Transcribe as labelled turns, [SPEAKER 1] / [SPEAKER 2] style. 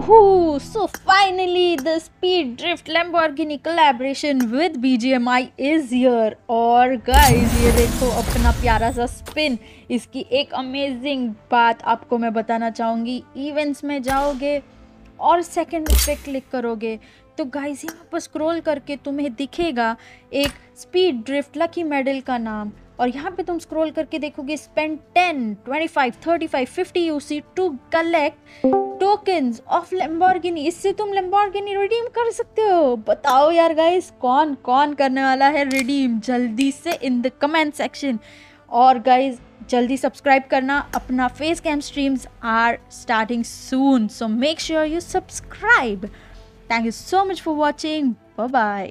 [SPEAKER 1] Woohoo! So finally, the Speed Drift Lamborghini collaboration with BGMI is here. और guys, ये देखो अपना प्यारा सा स्पिन इसकी एक अमेजिंग बात आपको मैं बताना चाहूँगी इवेंट्स में जाओगे और सेकंड पे क्लिक करोगे तो गाइस यहाँ पर स्क्रॉल करके तुम्हें दिखेगा एक स्पीड ड्रिफ्ट लकी मेडल का नाम और यहाँ पे तुम स्क्रॉल करके देखोगे five thirty five fifty you see to collect tokens of Lamborghini इससे तुम लेम्बोर्गिनी रिडीम कर सकते हो। बताओ यार गाइस कौन कौन करने वाला है रिडीम जल्दी से इन द कमेंट सेक्शन और गाइस जल्दी सब्सक्राइब करना। अपना face cam streams are starting soon so make sure you subscribe thank you so much for watching bye